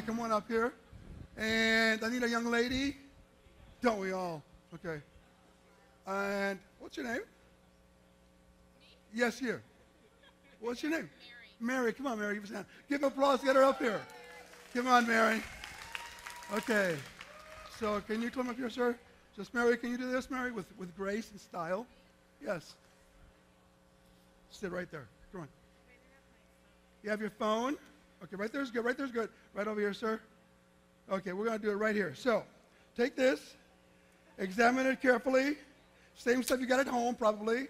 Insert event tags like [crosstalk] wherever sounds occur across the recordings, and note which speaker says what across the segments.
Speaker 1: Okay, come on up here. And I need a young lady. Don't we all? Okay. And what's your name? Yes, you. What's your name? Mary. Mary, come on, Mary. Give us a hand. Give applause. Get her up here. Come on, Mary. Okay. So can you come up here, sir? Just Mary, can you do this, Mary, with, with grace and style? Yes. Sit right there. Come on. You have your phone? Okay, right there's good. Right there's good. Right over here, sir. Okay, we're going to do it right here. So, take this, examine it carefully. Same stuff you got at home, probably.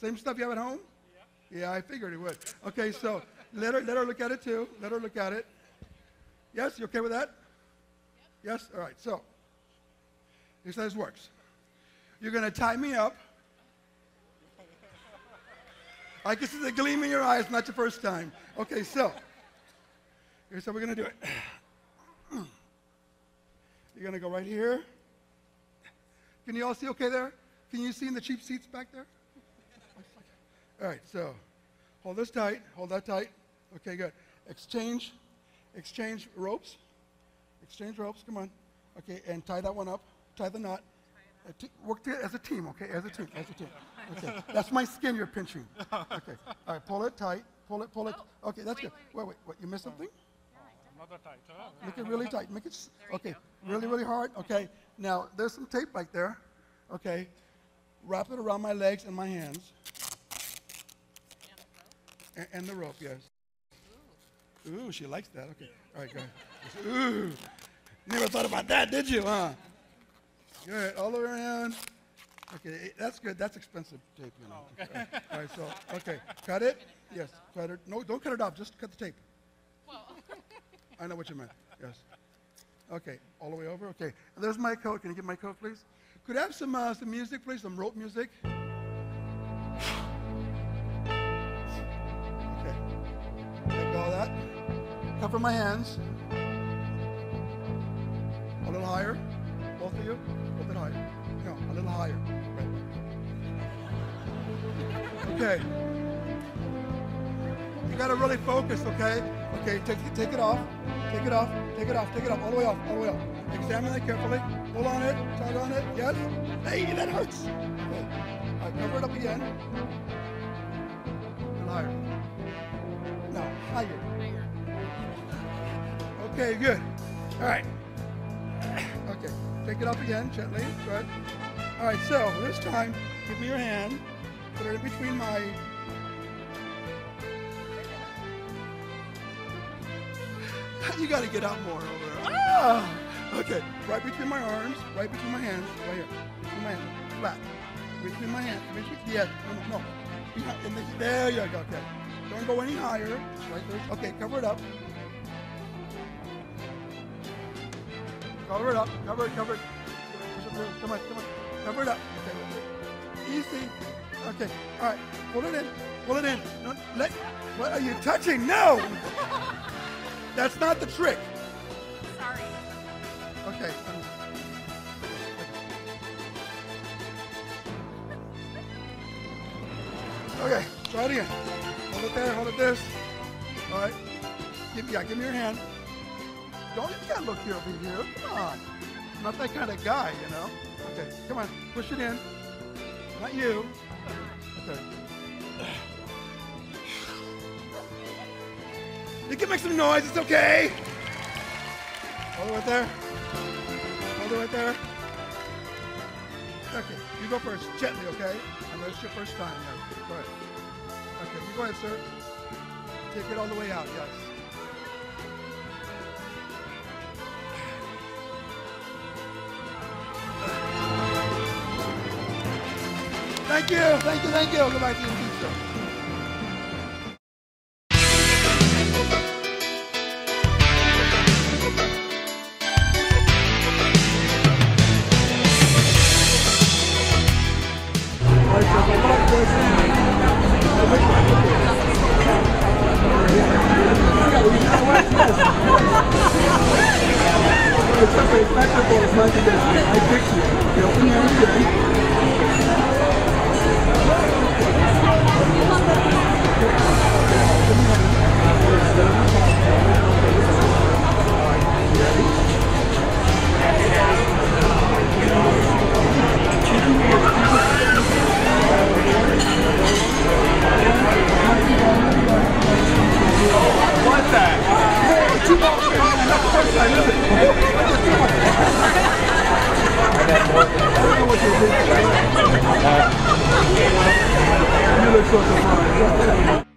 Speaker 1: Same stuff you have at home? Yeah. Yeah, I figured it would. Okay, so [laughs] let her let her look at it too. Let her look at it. Yes, you okay with that? Yes? All right. So, here's how this works. You're going to tie me up. I can see the gleam in your eyes, not the first time. Okay, so here's how we're going to do it. [clears throat] You're going to go right here. Can you all see okay there? Can you see in the cheap seats back there? All right, so hold this tight. Hold that tight. Okay, good. Exchange, exchange ropes. Exchange ropes. Come on. Okay, and tie that one up. Tie the knot. Work to, as a team, okay? As a team. As a team. Okay. That's my skin you're pinching. Okay. All right. Pull it tight. Pull it. Pull it. Okay. That's good. Wait, wait. What? You missed something?
Speaker 2: Another tight, huh?
Speaker 1: Make it really tight. Make it s- okay. Really, really hard. Okay. Now there's some tape right there. Okay. Wrap it around my legs and my hands. And, and the rope, yes. Ooh, she likes that. Okay. All right, go ahead. Ooh. Never thought about that, did you, huh? Good. All the way around. Okay, eh, that's good. That's expensive tape, you know. Okay. All right, so, okay. Cut it? Yes. Cut it. No, don't cut it off. Just cut the tape. Well. I know what you meant. Yes. Okay, all the way over. Okay, and there's my coat. Can you get my coat, please? Could I have some uh, some music, please? Some rope music. Okay. Let go of that. Cover my hands. A little higher. Both of you. A little bit higher. No, a little higher. Right. Okay. You gotta really focus, okay? Okay, take, take it off. Take it off. Take it off. Take it off. All the way off. All the way off. Examine it carefully. Pull on it. Tug on it. Yes? Hey, that hurts. Okay. All right, cover it up again. A little higher. No, higher. Okay, good. All right. Take it off again, gently. Good. All right, so this time, give me your hand. Put it in between my [sighs] You got to get out more over there. Ah! Okay, right between my arms, right between my hands, right here. Between my hands, flat. Between my hands, between, yes, no, no, there you go, okay. Don't go any higher. Right there. Okay, cover it up. Cover it up, cover it, cover it. Come on, come on. Cover it up. Okay, easy. Okay, all right, pull it in, pull it in. No, let, what are you touching? No! [laughs] That's not the trick.
Speaker 3: Sorry.
Speaker 1: Okay. Okay, try it again. Hold it there, hold it this. All right. Give, yeah, give me your hand. Don't, you can't look here over here. Come on. I'm not that kind of guy, you know. Okay, come on, push it in. Not you. Okay. You can make some noise, it's okay. Hold it right there. Hold it right there. Okay, you go first, gently, okay? I know it's your first time. Yeah. Go ahead. Okay, you go ahead, sir. Take it all the way out, yes. Thank you, thank you, thank you. Go what you're doing. You look so surprised.